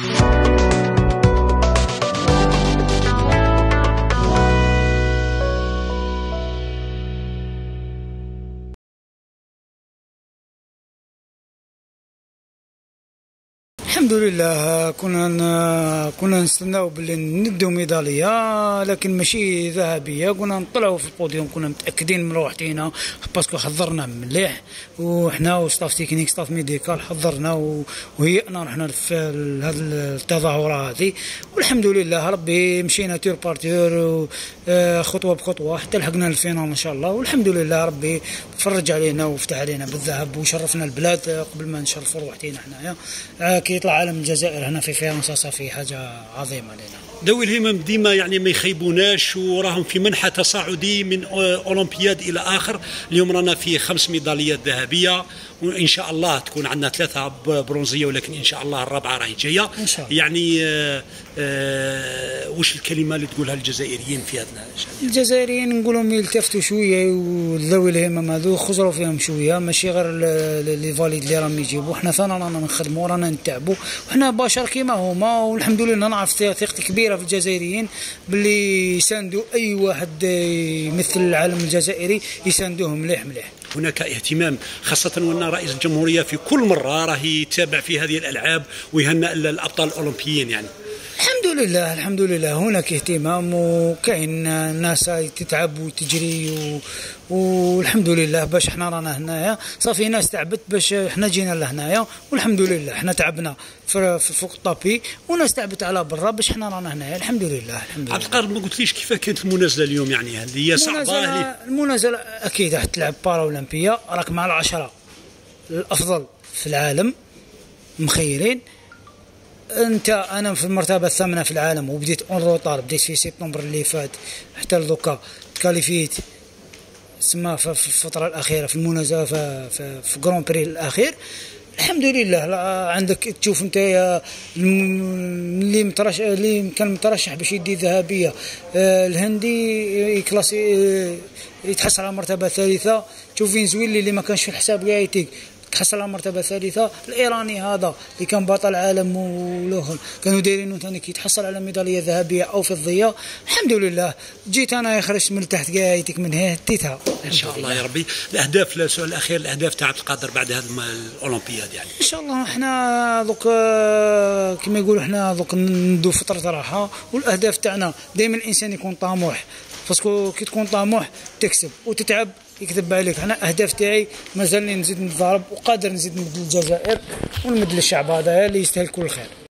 Thank you. الحمد لله كنا كنا نستناو باللي نبداو ميدالية لكن ماشي ذهبية كنا نطلعوا في البوديوم كنا متأكدين من روحتينا parce que حضرنا مليح وحنا و staff technique staff médical حضرنا وهيئنا رحنا في هذه التظاهرة هذه. والحمد لله ربي مشينا tour par tour آه، خطوة بخطوة حتى لحقنا ال finale ان شاء الله. والحمد لله ربي فرج علينا وفتح علينا بالذهب وشرفنا البلاد قبل ما نشرفوا روحتينا حنايا. آه، يطلع علم الجزائر هنا في فرنسا صافي حاجة عظيمة لنا. ذوي الهمم ديما يعني ما يخيبوناش وراهم في منحى تصاعدي من أولمبياد إلى آخر. اليوم رانا في خمس ميداليات ذهبية وإن شاء الله تكون عندنا ثلاثة برونزية ولكن إن شاء الله الرابعة راهي جاية. إن شاء الله. يعني آه آه وش الكلمة اللي تقولها للجزائريين في هذا؟ الجزائريين نقول لهم يلتفتوا شوية وذوي الهمم هذو خزروا فيهم شوية ماشي غير لي فاليد اللي راهم يجيبوا. حنا ثانا رانا نخدموا رانا نتعبوا. وحنا بشر كيما هما والحمد لله نعرف ثقتي كبيرة في الجزائريين. باللي يساندوا أي واحد يمثل العالم الجزائري يساندوه مليح مليح. هناك اهتمام خاصة وأن رئيس الجمهورية في كل مرة راه يتابع في هذه الألعاب ويهنأ الأبطال الأولمبيين يعني. الحمد لله الحمد لله. هناك اهتمام وكاين ناس تتعب وتجري و... والحمد لله باش إحنا رانا هنايا. صافي ناس تعبت باش إحنا جينا لهنايا والحمد لله. إحنا تعبنا في فوق الطابي وناس تعبت على برا باش إحنا رانا هنايا. الحمد لله الحمد عبد لله القادر ما قلتليش كيف كانت المنازلة اليوم يعني؟ هذه هي صعبة؟ المنازلة هي- المنازلة أكيد راح تلعب بارا أولمبية راك مع العشرة الأفضل في العالم مخيرين. أنت أنا في المرتبة الثامنة في العالم وبديت en retard بديت في سبتمبر اللي فات حتى لدوكا ت qualifié يت سما في الفترة الأخيرة في المنازلة في, في, في Grand Prix الأخير. الحمد لله عندك تشوف انت اللي مترشح اللي كان مترشح باش يدي ذهبية آه، الهندي يكلاسي آه، يتحصل على مرتبة ثالثة. تشوف فينزويلي اللي ما كانش في الحساب قايتك تحصل على مرتبة ثالثة الإيراني هذا اللي كان بطل عالم ولهم كانوا دايرينه ثاني كي يتحصل على ميدالية ذهبية أو فضية. الحمد لله. جيت أنا خرجت من تحت قايتك من هنا ديتها إن شاء الله يا ربي. الأهداف السؤال الأخير الأهداف تاع القادر بعد هذا الأولمبياد يعني. إن شاء الله إحنا دوك كما يقولوا إحنا دوك ندو فترة راحة. والأهداف تاعنا دائما الإنسان يكون طموح. parce que كي تكون طموح تكسب. وتتعب يكذب عليك. أنا أهداف تاعي مازالني نزيد نتضارب وقادر نزيد نمد للجزائر ونمد للشعب هذا اللي يستاهل كل خير.